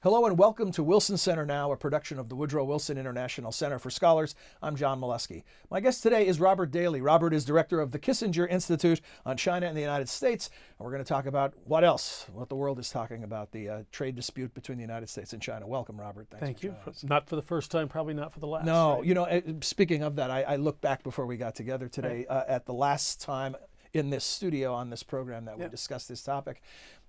Hello and welcome to Wilson Center Now, a production of the Woodrow Wilson International Center for Scholars. I'm John Milewski. My guest today is Robert Daly. Robert is director of the Kissinger Institute on China and the United States. And we're going to talk about what else, what the world is talking about, the uh, trade dispute between the United States and China. Welcome, Robert. Thanks Thank you. Not for the first time, probably not for the last. No, right? you know, eh, speaking of that, I, I look back before we got together today right. uh, at the last time in this studio on this program that yeah. we discussed this topic.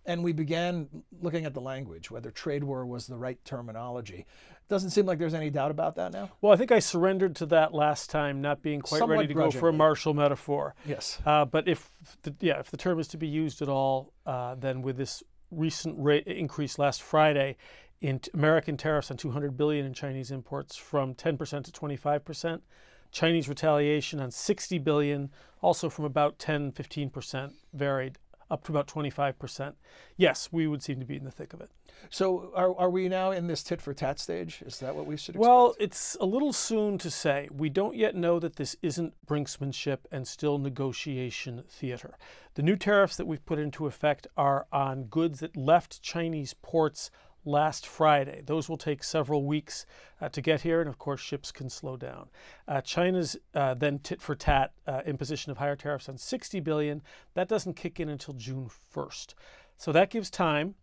And we began looking at the language, whether trade war was the right terminology. Doesn't seem like there's any doubt about that now. Well, I think I surrendered to that last time, not being quite Somewhat ready to go for a martial metaphor. Yes. Uh, but if the, yeah, if the term is to be used at all, uh, then with this recent rate increase last Friday in American tariffs on 200 billion in Chinese imports from 10% to 25 percent, Chinese retaliation on 60 billion, also from about 10, 15 percent varied up to about 25%. Yes, we would seem to be in the thick of it. So are, are we now in this tit for tat stage? Is that what we should expect? Well, it's a little soon to say. We don't yet know that this isn't brinksmanship and still negotiation theater. The new tariffs that we've put into effect are on goods that left Chinese ports last Friday. Those will take several weeks uh, to get here, and of course, ships can slow down. Uh, China's uh, then tit for tat uh, imposition of higher tariffs on 60 billion. That doesn't kick in until June 1st. So that gives time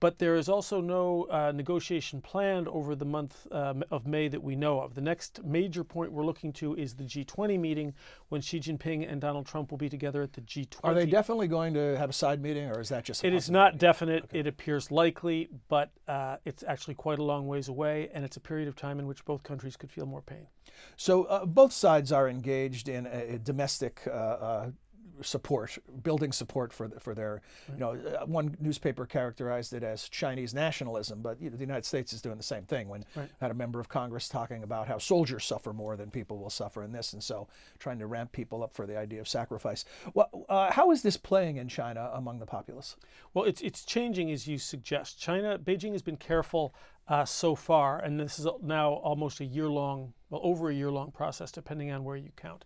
but there is also no uh, negotiation planned over the month um, of May that we know of. The next major point we're looking to is the G20 meeting when Xi Jinping and Donald Trump will be together at the G20. Are they definitely going to have a side meeting, or is that just? It is not definite. Okay. It appears likely, but uh, it's actually quite a long ways away, and it's a period of time in which both countries could feel more pain. So uh, both sides are engaged in a, a domestic uh, uh, support, building support for for their, you know, uh, one newspaper characterized it as Chinese nationalism, but you know, the United States is doing the same thing. When right. had a member of Congress talking about how soldiers suffer more than people will suffer in this, and so trying to ramp people up for the idea of sacrifice. Well, uh, how is this playing in China among the populace? Well, it's it's changing as you suggest. China, Beijing has been careful uh, so far, and this is now almost a year long, well, over a year long process, depending on where you count.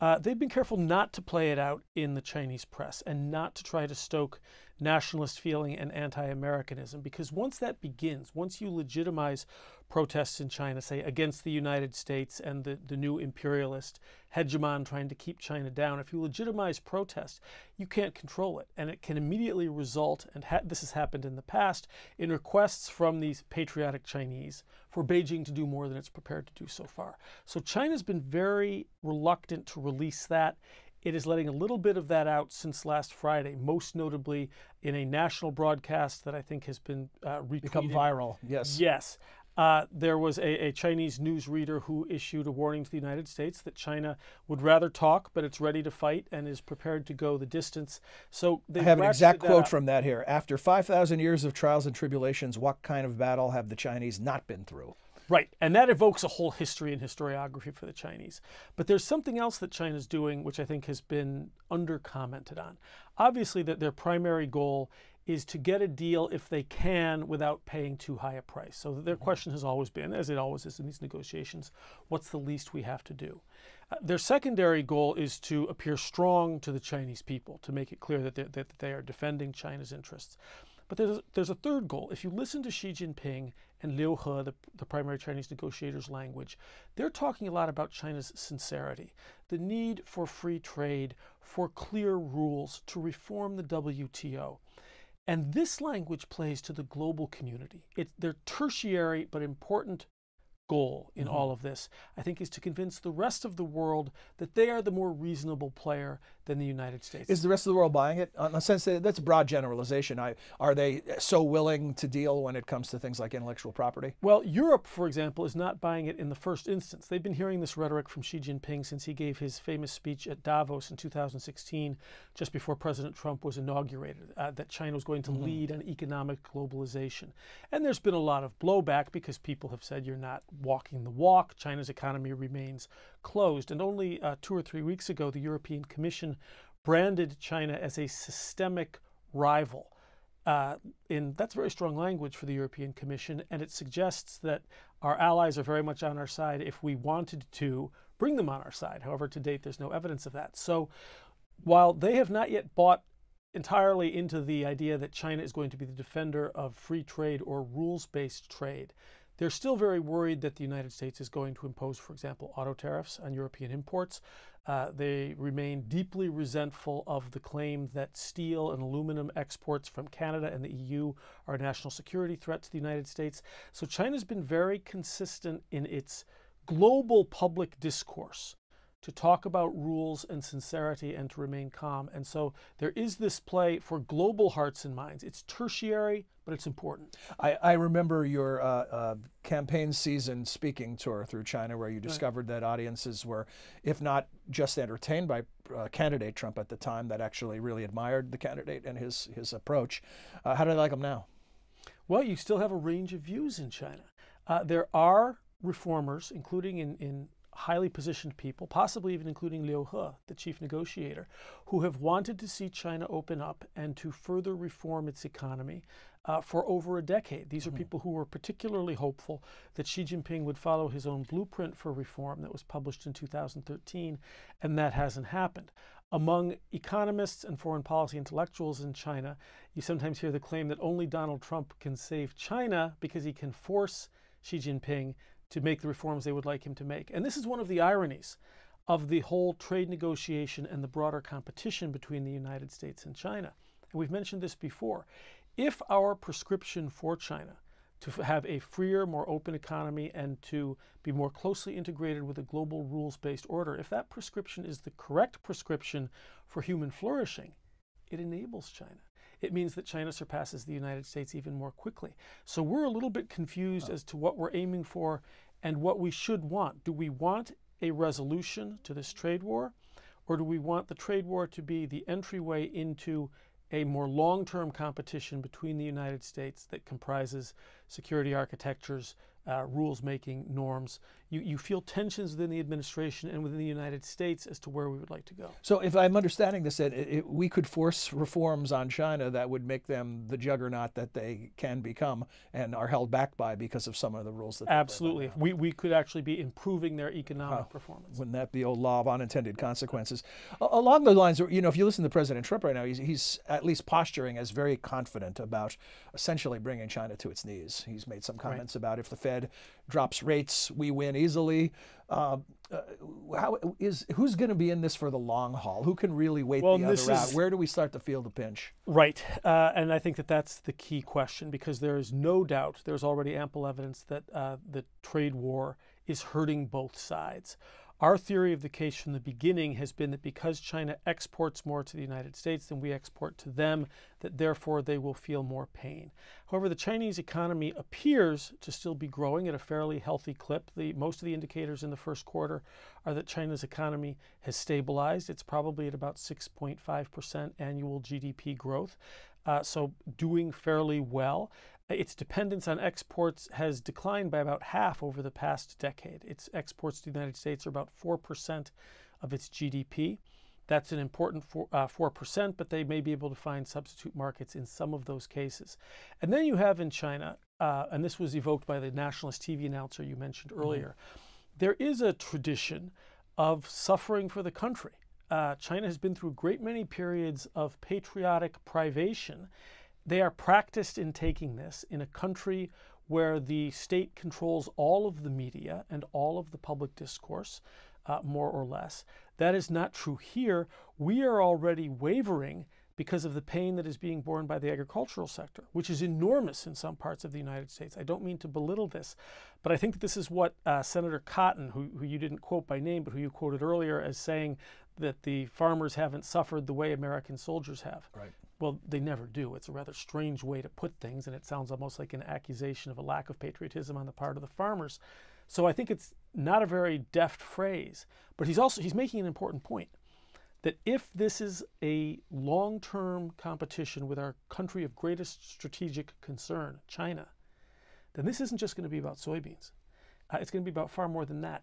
Uh, they've been careful not to play it out in the Chinese press and not to try to stoke nationalist feeling and anti Americanism because once that begins, once you legitimize protests in China, say against the United States and the, the new imperialist hegemon trying to keep China down, if you legitimize protest, you can't control it. And it can immediately result, and this has happened in the past, in requests from these patriotic Chinese for Beijing to do more than it's prepared to do so far. So China's been very reluctant to release that. It is letting a little bit of that out since last Friday, most notably in a national broadcast that I think has been uh, retweeted. Become viral, yes. Yes. Uh, there was a, a, Chinese news reader who issued a warning to the United States that China would rather talk, but it's ready to fight and is prepared to go the distance. So I have an exact quote from that here. After 5,000 years of trials and tribulations, what kind of battle have the Chinese not been through? Right, and that evokes a whole history and historiography for the Chinese. But there's something else that China's doing, which I think has been under commented on. Obviously, that their primary goal is to get a deal if they can without paying too high a price. So their mm-hmm. question has always been, as it always is in these negotiations, what's the least we have to do? Uh, their secondary goal is to appear strong to the Chinese people, to make it clear that, that they are defending China's interests. But there's, there's a third goal. If you listen to Xi Jinping and Liu He, the, the primary Chinese negotiators' language, they're talking a lot about China's sincerity, the need for free trade, for clear rules, to reform the WTO. And this language plays to the global community. It, they're tertiary but important goal in mm-hmm. all of this, I think, is to convince the rest of the world that they are the more reasonable player than the United States. Is the rest of the world buying it? In a sense, that's a broad generalization. I, are they so willing to deal when it comes to things like intellectual property? Well, Europe, for example, is not buying it in the first instance. They've been hearing this rhetoric from Xi Jinping since he gave his famous speech at Davos in 2016, just before President Trump was inaugurated, uh, that China was going to mm-hmm. lead on economic globalization. And there's been a lot of blowback because people have said you're not walking the walk. China's economy remains closed. And only uh, two or three weeks ago, the European Commission branded China as a systemic rival. Uh, in that's very strong language for the European Commission, and it suggests that our allies are very much on our side if we wanted to bring them on our side. However, to date, there's no evidence of that. So, while they have not yet bought entirely into the idea that China is going to be the defender of free trade or rules based trade. They're still very worried that the United States is going to impose, for example, auto tariffs on European imports. Uh, they remain deeply resentful of the claim that steel and aluminum exports from Canada and the EU are a national security threat to the United States. So China's been very consistent in its global public discourse to talk about rules and sincerity and to remain calm. And so there is this play for global hearts and minds. It's tertiary, but it's important. I, I remember your uh, uh, campaign season speaking tour through China, where you discovered right. that audiences were, if not just entertained by uh, candidate Trump at the time, that actually really admired the candidate and his his approach. Uh, how do they like him now? Well, you still have a range of views in China. Uh, there are reformers, including in, in highly positioned people, possibly even including Liu He, the chief negotiator, who have wanted to see China open up and to further reform its economy uh, for over a decade. These are mm-hmm. people who were particularly hopeful that Xi Jinping would follow his own blueprint for reform that was published in 2013, and that hasn't happened. Among economists and foreign policy intellectuals in China, you sometimes hear the claim that only Donald Trump can save China because he can force Xi Jinping to make the reforms they would like him to make. And this is one of the ironies of the whole trade negotiation and the broader competition between the United States and China. And we've mentioned this before. If our prescription for China to have a freer, more open economy and to be more closely integrated with a global rules based order, if that prescription is the correct prescription for human flourishing, it enables China it means that China surpasses the United States even more quickly. So we're a little bit confused as to what we're aiming for and what we should want. Do we want a resolution to this trade war, or do we want the trade war to be the entryway into a more long term competition between the United States that comprises security architectures, uh, rules making norms. You, you feel tensions within the administration and within the United States as to where we would like to go. So, if I'm understanding this, it, it, we could force reforms on China that would make them the juggernaut that they can become and are held back by because of some of the rules that absolutely. We, we could actually be improving their economic performance. Wouldn't that be a law of unintended consequences? along those lines, you know, if you listen to President Trump right now, he's, he's at least posturing as very confident about essentially bringing China to its knees. He's made some comments right. about if the Fed drops rates, we win easily. Uh, uh, how is who's going to be in this for the long haul? Who can really wait well, the other is, out? Where do we start to feel the pinch? Right, uh, and I think that that's the key question because there is no doubt there's already ample evidence that uh, the trade war is hurting both sides. Our theory of the case from the beginning has been that because China exports more to the United States than we export to them, that therefore they will feel more pain. However, the Chinese economy appears to still be growing at a fairly healthy clip. The, most of the indicators in the first quarter are that China's economy has stabilized. It's probably at about 6.5% annual GDP growth. Uh, so doing fairly well. Its dependence on exports has declined by about half over the past decade. Its exports to the United States are about 4% of its GDP. That's an important four, uh, 4%, but they may be able to find substitute markets in some of those cases. And then you have in China, uh, and this was evoked by the nationalist TV announcer you mentioned mm-hmm. earlier, mm-hmm. there is a tradition of suffering for the country. Uh, China has been through a great many periods of patriotic privation they are practiced in taking this in a country where the state controls all of the media and all of the public discourse, uh, more or less. That is not true here. We are already wavering because of the pain that is being borne by the agricultural sector, which is enormous in some parts of the United States. I don't mean to belittle this, but I think that this is what uh, Senator Cotton, who, who you didn't quote by name, but who you quoted earlier as saying that the farmers haven't suffered the way American soldiers have. Right. Well, they never do. It's a rather strange way to put things, and it sounds almost like an accusation of a lack of patriotism on the part of the farmers. So I think it's not a very deft phrase, but he's also he's making an important point that if this is a long-term competition with our country of greatest strategic concern, China, then this isn't just going to be about soybeans. Uh, it's going to be about far more than that.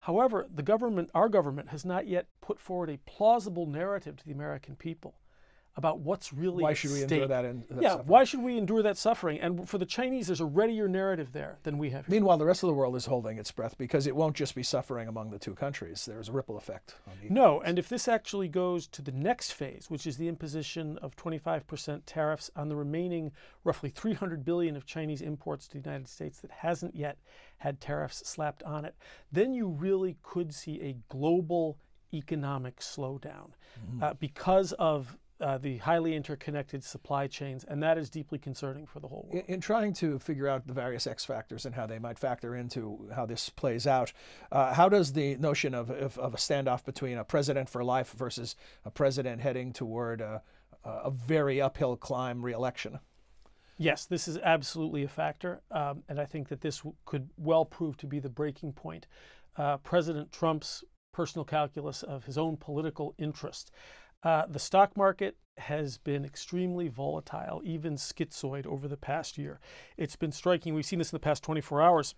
However, the government, our government, has not yet put forward a plausible narrative to the American people about what's really why should we endure that? In, that yeah, suffering? why should we endure that suffering? And for the Chinese, there's a readier narrative there than we have. here. Meanwhile, the rest of the world is holding its breath because it won't just be suffering among the two countries. There's a ripple effect. On the No, and if this actually goes to the next phase, which is the imposition of 25% tariffs on the remaining roughly 300 billion of Chinese imports to the United States that hasn't yet had tariffs slapped on it, then you really could see a global economic slowdown uh, because of uh, the highly interconnected supply chains, and that is deeply concerning for the whole world. In, in trying to figure out the various X factors and how they might factor into how this plays out, uh, how does the notion of, of, of a standoff between a president for life versus a president heading toward a, a very uphill climb reelection? Yes, this is absolutely a factor, um, and I think that this w- could well prove to be the breaking point. Uh, President Trump's personal calculus of his own political interest. Uh, the stock market has been extremely volatile, even schizoid, over the past year. It's been striking. We've seen this in the past 24 hours.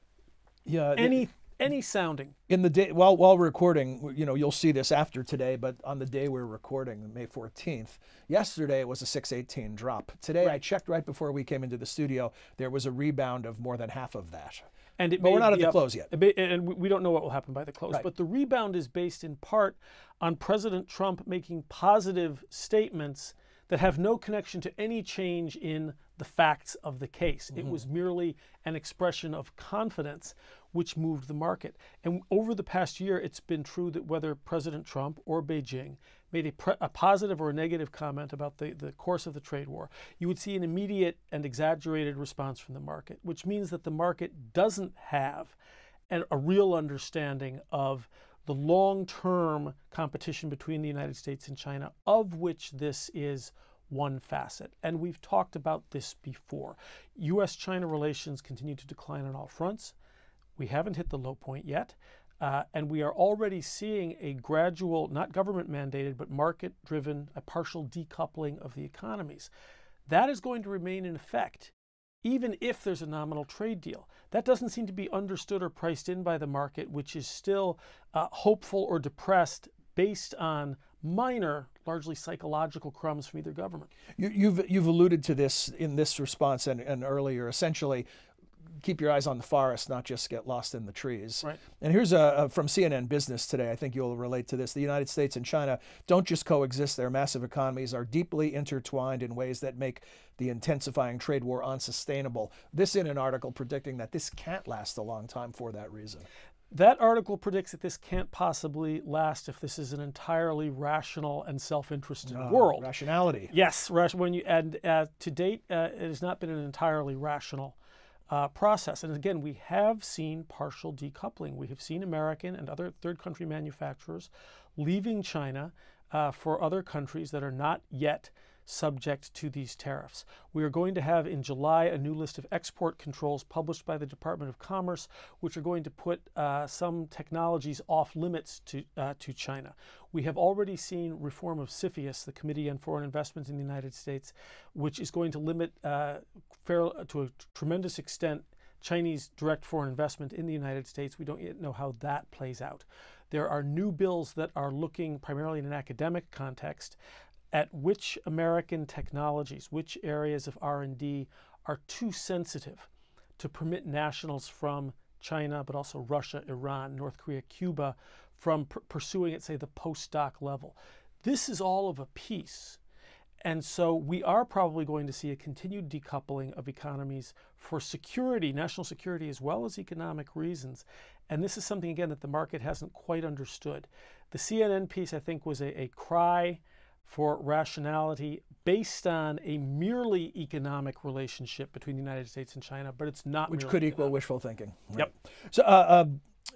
Yeah. the- Any any sounding in the day while while recording, you know, you'll see this after today, but on the day we're recording, May 14th, yesterday it was a 618 drop. Today I checked right before we came into the studio, there was a rebound of more than half of that. And it But we're not at the up- close yet. And we- we don't know what will happen by the close. Right. But the rebound is based in part on President Trump making positive statements that have no connection to any change in the facts of the case. Mm-hmm. It was merely an expression of confidence which moved the market. And over the past year, it's been true that whether President Trump or Beijing made a, pre- a positive or a negative comment about the, the course of the trade war, you would see an immediate and exaggerated response from the market, which means that the market doesn't have an, a real understanding of the long term competition between the United States and China, of which this is one facet. And we've talked about this before. US China relations continue to decline on all fronts. We haven't hit the low point yet. Uh, and we are already seeing a gradual, not government mandated, but market driven, a partial decoupling of the economies. That is going to remain in effect even if there's a nominal trade deal. That doesn't seem to be understood or priced in by the market, which is still uh, hopeful or depressed based on minor, largely psychological crumbs from either government. You, you've you've alluded to this in this response and, and earlier. Essentially, keep your eyes on the forest, not just get lost in the trees. Right. And here's a, a from CNN Business today. I think you'll relate to this. The United States and China don't just coexist; their massive economies are deeply intertwined in ways that make the intensifying trade war unsustainable. This in an article predicting that this can't last a long time for that reason. That article predicts that this can't possibly last if this is an entirely rational and self-interested Uh, world. Rationality. Yes, when you and uh, to date, uh, it has not been an entirely rational uh, process. And again, we have seen partial decoupling. We have seen American and other third country manufacturers leaving China uh, for other countries that are not yet subject to these tariffs. We are going to have in July a new list of export controls published by the Department of Commerce, which are going to put uh, some technologies off limits to, uh, to China. We have already seen reform of CFIUS, the Committee on Foreign Investments in the United States, which is going to limit uh, fair, to a tremendous extent Chinese direct foreign investment in the United States. We don't yet know how that plays out. There are new bills that are looking primarily in an academic context at which American technologies, which areas of R&D are too sensitive to permit nationals from China, but also Russia, Iran, North Korea, Cuba, from pursuing at, say, the postdoc level. This is all of a piece. And so we are probably going to see a continued decoupling of economies for security, national security, as well as economic reasons. And this is something, again, that the market hasn't quite understood. The CNN piece, I think, was a, a cry for rationality based on a merely economic relationship between the United States and China, but it's not which could equal economic. wishful thinking. Yep. So uh, uh,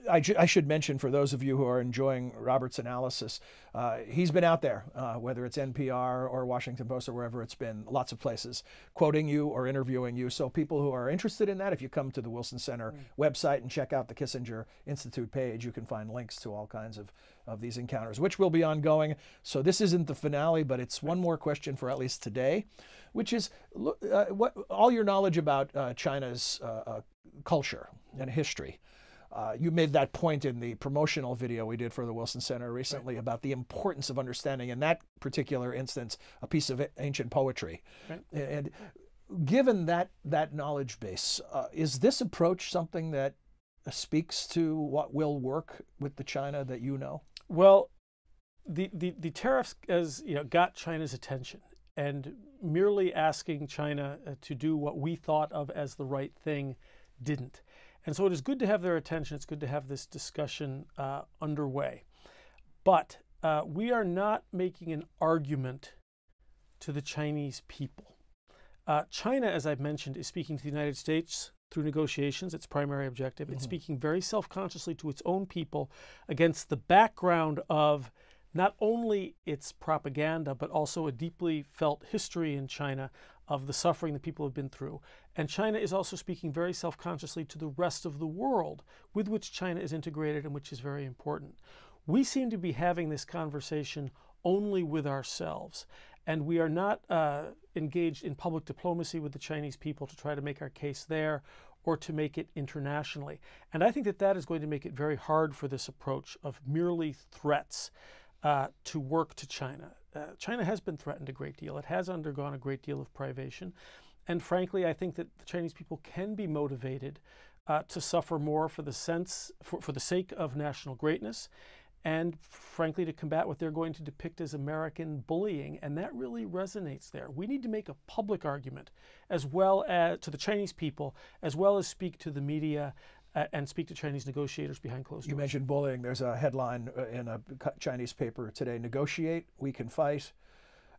I, I should mention for those of you who are enjoying Robert's analysis, uh, he's been out there, uh, whether it's NPR or Washington Post or wherever it's been, lots of places, quoting you or interviewing you. So people who are interested in that, if you come to the Wilson Center website and check out the Kissinger Institute page, you can find links to all kinds of, of these encounters, which will be ongoing. So this isn't the finale, but it's one more question for at least today, which is uh, what all your knowledge about uh, China's uh, uh, culture and history. Uh, you made that point in the promotional video we did for the Wilson Center recently right. about the importance of understanding, in that particular instance, a piece of ancient poetry. Right. And given that that knowledge base, uh, is this approach something that speaks to what will work with the China that you know? Well, the, the, the tariffs as you know got China's attention and merely asking China uh, to do what we thought of as the right thing didn't. And so it is good to have their attention. It's good to have this discussion uh, underway. But uh, we are not making an argument to the Chinese people. Uh, China, as I've mentioned, is speaking to the United States through negotiations, its primary objective. Mm-hmm. It's speaking very self consciously to its own people against the background of not only its propaganda, but also a deeply felt history in China of the suffering that people have been through. And China is also speaking very self consciously to the rest of the world with which China is integrated and which is very important. We seem to be having this conversation only with ourselves. And we are not uh, engaged in public diplomacy with the Chinese people to try to make our case there or to make it internationally. And I think that that is going to make it very hard for this approach of merely threats uh, to work to China. Uh, China has been threatened a great deal. It has undergone a great deal of privation. And frankly, I think that the Chinese people can be motivated uh, to suffer more for the sense, for, for the sake of national greatness, and frankly, to combat what they're going to depict as American bullying. And that really resonates there. We need to make a public argument as well as to the Chinese people, as well as speak to the media uh, and speak to Chinese negotiators behind closed doors. You mentioned bullying. There's a headline uh, in a Chinese paper today negotiate, we can fight,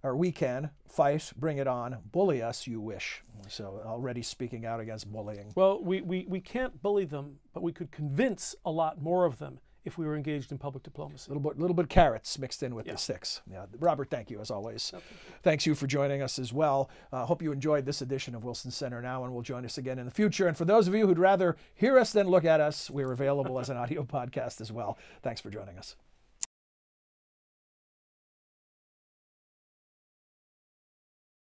or we can fight, bring it on, bully us, you wish. So already speaking out against bullying. Well, we, we, we can't bully them, but we could convince a lot more of them if we were engaged in public diplomacy. A little bit, little bit carrots mixed in with yeah. the sticks. Yeah, Robert, thank you as always. Okay. Thanks you for joining us as well. Uh, hope you enjoyed this edition of Wilson Center Now, and will join us again in the future. And for those of you who'd rather hear us than look at us, we're available as an audio podcast as well. Thanks for joining us.